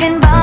talking by